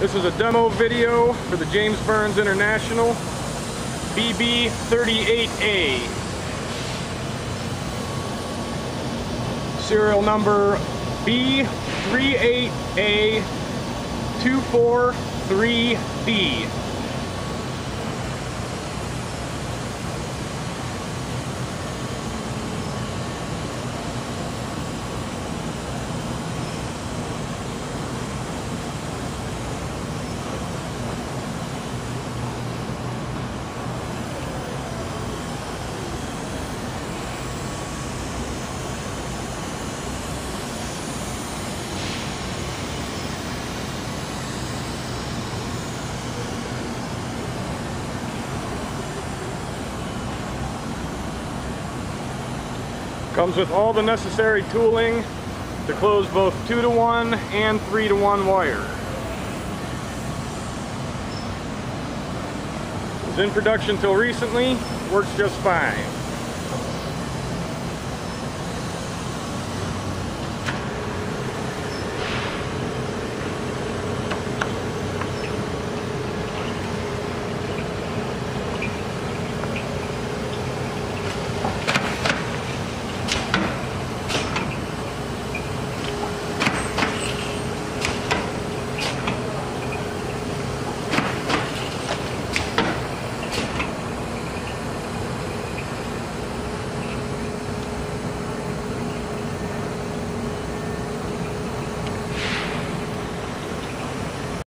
This is a demo video for the James Burns International BB38A. Serial number B38A243B. Comes with all the necessary tooling to close both 2 to 1 and 3 to 1 wire. Was in production till recently, works just fine.